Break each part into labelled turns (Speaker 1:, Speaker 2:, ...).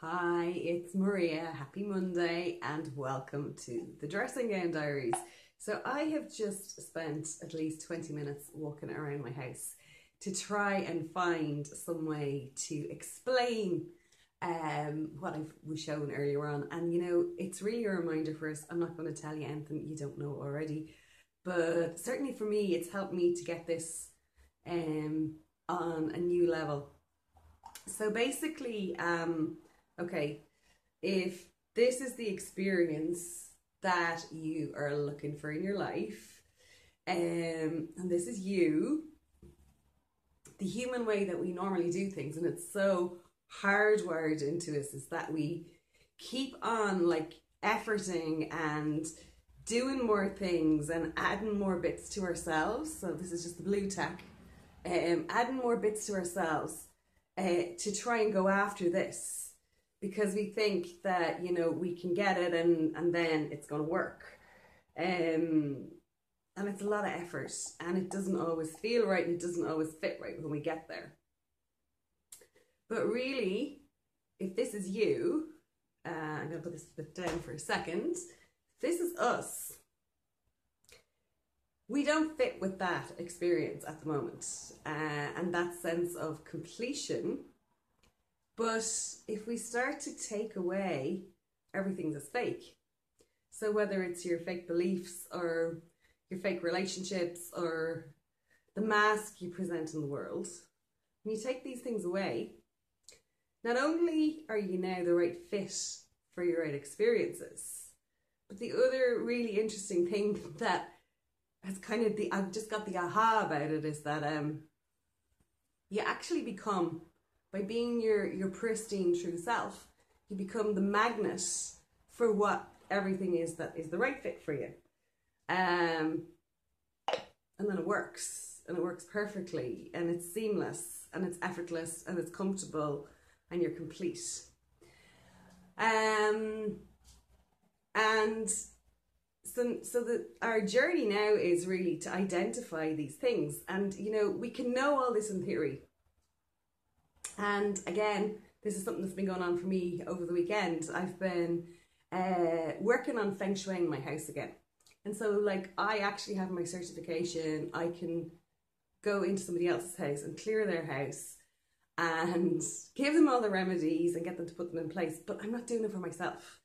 Speaker 1: Hi, it's Maria. Happy Monday and welcome to the Dressing Gown Diaries. So, I have just spent at least 20 minutes walking around my house to try and find some way to explain um, what I was shown earlier on. And you know, it's really a reminder for us. I'm not going to tell you anything you don't know already, but certainly for me, it's helped me to get this um, on a new level. So basically, um, okay, if this is the experience that you are looking for in your life, um, and this is you, the human way that we normally do things, and it's so hardwired into us, is that we keep on like efforting and doing more things and adding more bits to ourselves. So this is just the Blu-Tack. Um, adding more bits to ourselves uh, to try and go after this because we think that you know we can get it and and then it's going to work. Um and it's a lot of effort and it doesn't always feel right and it doesn't always fit right when we get there. But really if this is you uh, i'm going to put this bit down for a second. This is us we don't fit with that experience at the moment uh, and that sense of completion but if we start to take away everything that's fake, so whether it's your fake beliefs or your fake relationships or the mask you present in the world, when you take these things away, not only are you now the right fit for your right experiences, but the other really interesting thing that has kind of the I've just got the aha about it is that um you actually become by being your, your pristine true self, you become the magnet for what everything is that is the right fit for you. Um, and then it works, and it works perfectly, and it's seamless, and it's effortless, and it's comfortable, and you're complete. Um, and so, so that our journey now is really to identify these things, and you know we can know all this in theory, and again, this is something that's been going on for me over the weekend. I've been uh, working on feng shui in my house again. And so, like, I actually have my certification. I can go into somebody else's house and clear their house and give them all the remedies and get them to put them in place. But I'm not doing it for myself.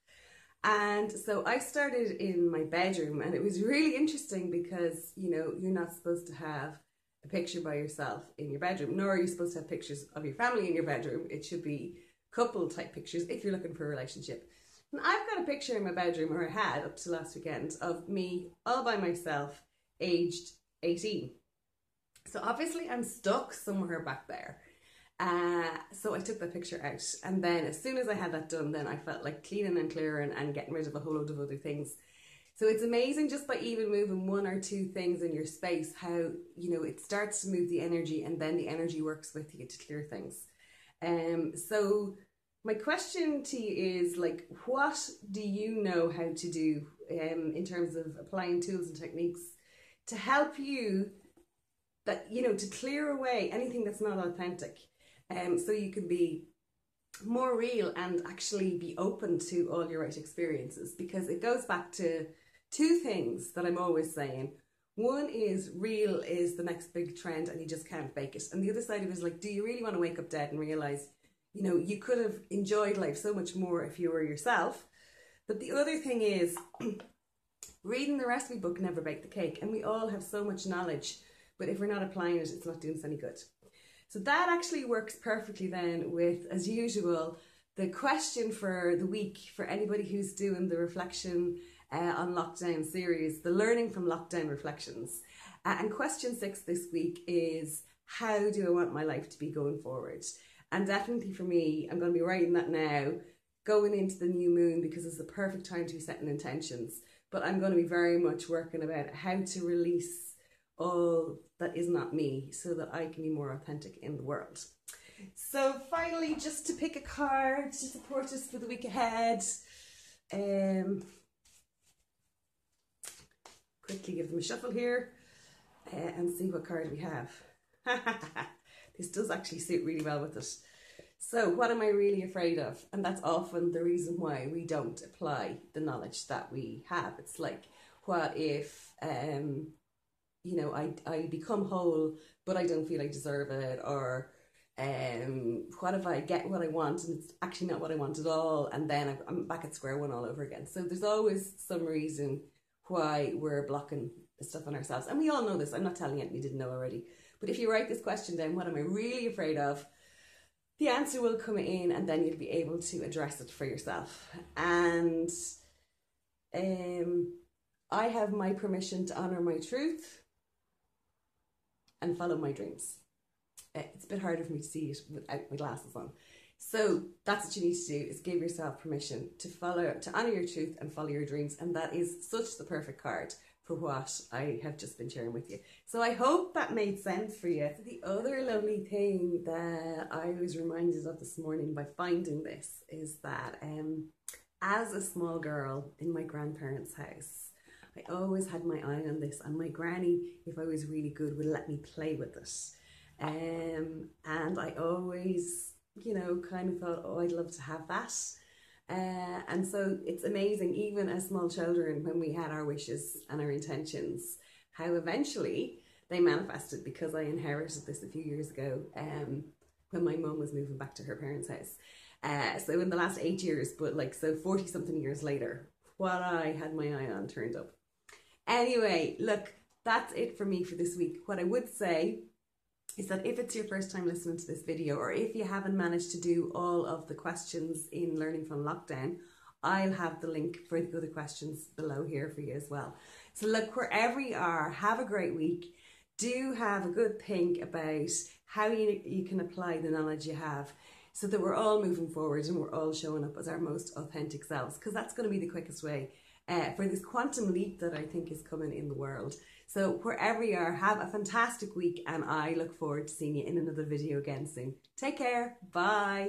Speaker 1: And so I started in my bedroom, and it was really interesting because, you know, you're not supposed to have a picture by yourself in your bedroom, nor are you supposed to have pictures of your family in your bedroom. It should be couple type pictures if you're looking for a relationship. And I've got a picture in my bedroom, or I had up to last weekend, of me all by myself, aged 18. So obviously I'm stuck somewhere back there. Uh, so I took that picture out, and then as soon as I had that done, then I felt like cleaning and clearing and getting rid of a whole load of other things so it's amazing just by even moving one or two things in your space, how, you know, it starts to move the energy and then the energy works with you to clear things. Um, so my question to you is like, what do you know how to do um, in terms of applying tools and techniques to help you that, you know, to clear away anything that's not authentic? Um, so you can be more real and actually be open to all your right experiences because it goes back to two things that I'm always saying. One is real is the next big trend and you just can't fake it. And the other side of it is like, do you really want to wake up dead and realize, you know, you could have enjoyed life so much more if you were yourself. But the other thing is, reading the recipe book never baked the cake. And we all have so much knowledge, but if we're not applying it, it's not doing us any good. So that actually works perfectly then with, as usual, the question for the week for anybody who's doing the reflection uh, on lockdown series, the learning from lockdown reflections. Uh, and question six this week is how do I want my life to be going forward? And definitely for me, I'm going to be writing that now, going into the new moon because it's the perfect time to be setting intentions. But I'm going to be very much working about how to release all that is not me so that I can be more authentic in the world. So finally, just to pick a card to support us for the week ahead. Um, quickly give them a shuffle here uh, and see what card we have. this does actually suit really well with it. So, what am I really afraid of? And that's often the reason why we don't apply the knowledge that we have. It's like, what if, um, you know, I, I become whole, but I don't feel I deserve it? Or um, what if I get what I want and it's actually not what I want at all? And then I'm back at square one all over again. So, there's always some reason why we're blocking the stuff on ourselves. And we all know this. I'm not telling you you didn't know already. But if you write this question down, what am I really afraid of? the answer will come in and then you'll be able to address it for yourself. And um, I have my permission to honor my truth and follow my dreams. Uh, it's a bit harder for me to see it without my glasses on. So that's what you need to do is give yourself permission to follow, to honor your truth and follow your dreams. And that is such the perfect card for what I have just been sharing with you. So I hope that made sense for you. The other lovely thing that I was reminded of this morning by finding this is that um, as a small girl in my grandparents' house, I always had my eye on this, and my granny, if I was really good, would let me play with it. Um, and I always, you know, kind of thought, oh, I'd love to have that. Uh, and so it's amazing, even as small children, when we had our wishes and our intentions, how eventually they manifested because I inherited this a few years ago um, when my mum was moving back to her parents' house. Uh, so in the last eight years, but like so 40 something years later, what I had my eye on turned up. Anyway, look, that's it for me for this week. What I would say is that if it's your first time listening to this video or if you haven't managed to do all of the questions in Learning from Lockdown, I'll have the link for the other questions below here for you as well. So look, wherever you are, have a great week. Do have a good think about how you, you can apply the knowledge you have so that we're all moving forward and we're all showing up as our most authentic selves because that's going to be the quickest way uh, for this quantum leap that I think is coming in the world. So wherever you are, have a fantastic week and I look forward to seeing you in another video again soon. Take care. Bye.